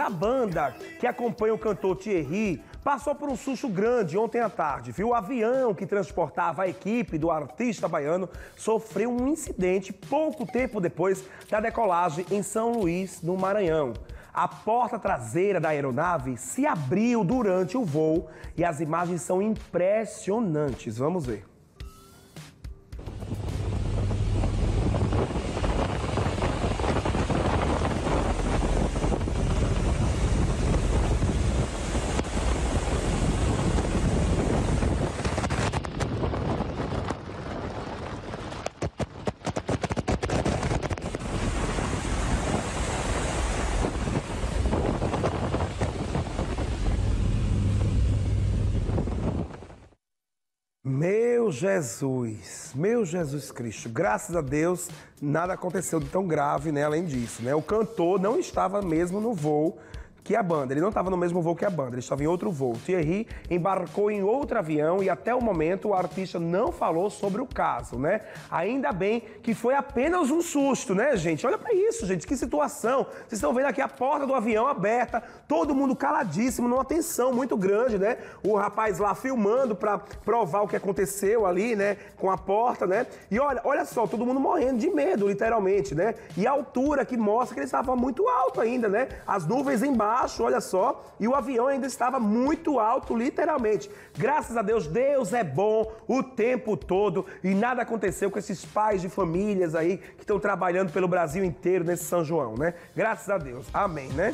A banda que acompanha o cantor Thierry passou por um susto grande ontem à tarde, viu? O avião que transportava a equipe do artista baiano sofreu um incidente pouco tempo depois da decolagem em São Luís, no Maranhão. A porta traseira da aeronave se abriu durante o voo e as imagens são impressionantes. Vamos ver. Meu Jesus, meu Jesus Cristo, graças a Deus nada aconteceu de tão grave, né? Além disso, né? O cantor não estava mesmo no voo que a banda. Ele não estava no mesmo voo que a banda, ele estava em outro voo. Thierry embarcou em outro avião e até o momento o artista não falou sobre o caso, né? Ainda bem que foi apenas um susto, né, gente? Olha para isso, gente, que situação. Vocês estão vendo aqui a porta do avião aberta, todo mundo caladíssimo, numa tensão muito grande, né? O rapaz lá filmando para provar o que aconteceu ali, né, com a porta, né? E olha, olha só, todo mundo morrendo de medo, literalmente, né? E a altura que mostra que ele estava muito alto ainda, né? As nuvens embaixo baixo, olha só, e o avião ainda estava muito alto, literalmente. Graças a Deus, Deus é bom o tempo todo e nada aconteceu com esses pais de famílias aí que estão trabalhando pelo Brasil inteiro nesse São João, né? Graças a Deus. Amém, né?